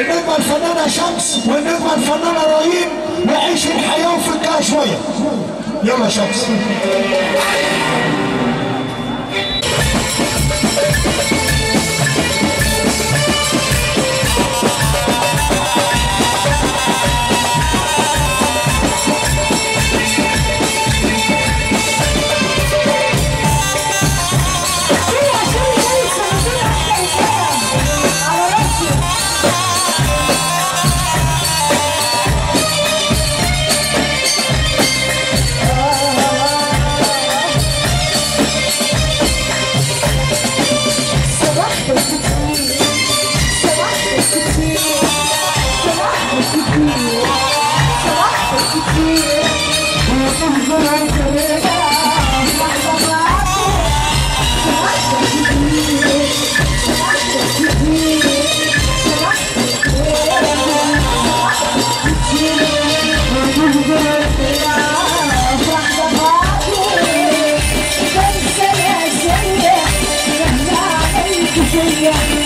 النجمة الفنانة شمس والنجمة الفنانة رهيب نعيش الحياة وفكها شوية يلا شمس Yeah.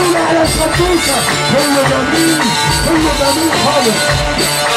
Ella era otra cosa, ella también, ella también joven.